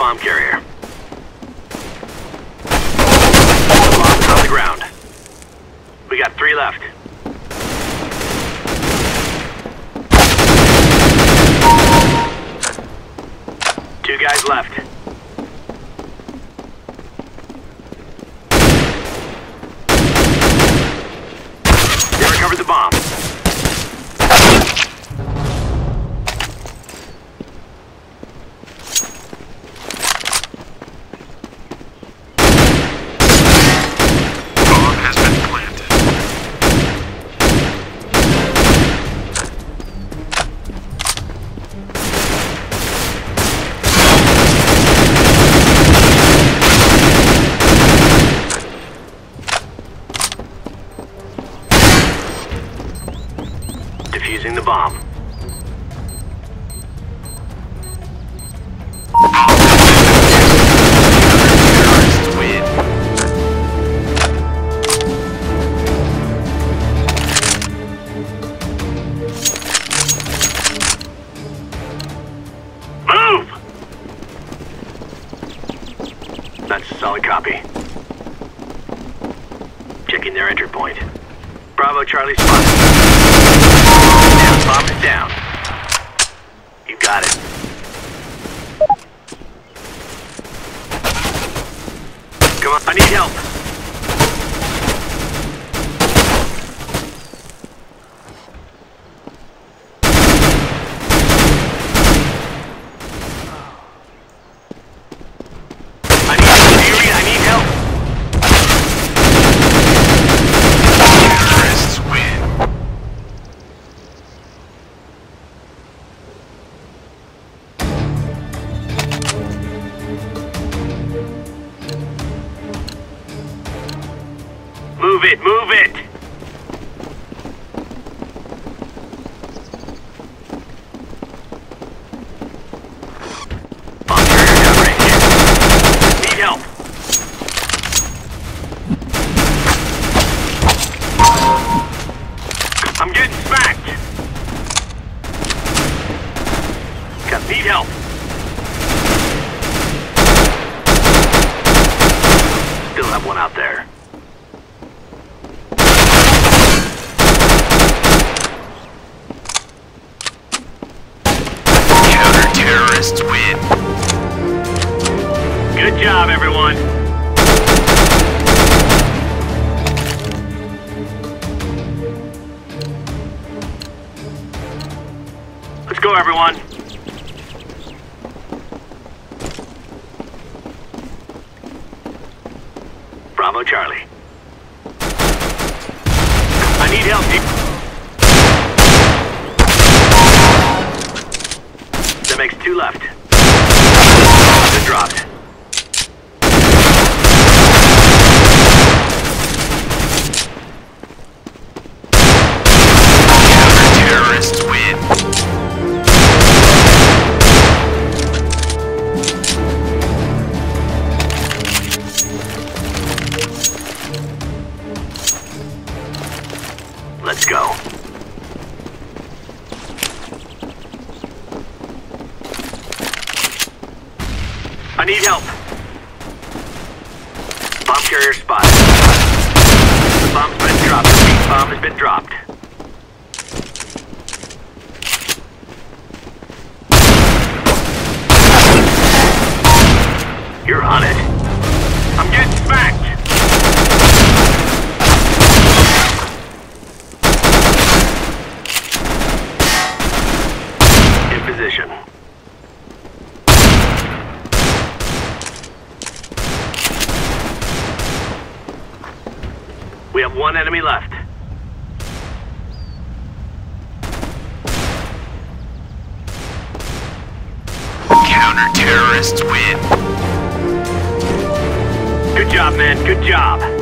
bomb carrier. The bomb is on the ground. We got three left. Two guys left. Defusing the bomb. Solid copy. Checking their entry point. Bravo Charlie spot. Bomb is down. You got it. Come on, I need help. Move it, move it! Bomb carrier down right here. Need help. I'm getting smacked. Got need help. Still have one out there. Counter-terrorists win. Good job, everyone. Let's go, everyone. Bravo, Charlie. I need help. Makes two left. Been dropped. Win. Let's go. I need help. Bomb carrier spotted. The bomb's been dropped. The bomb has been dropped. One enemy left. Counter-terrorists win. Good job, man. Good job.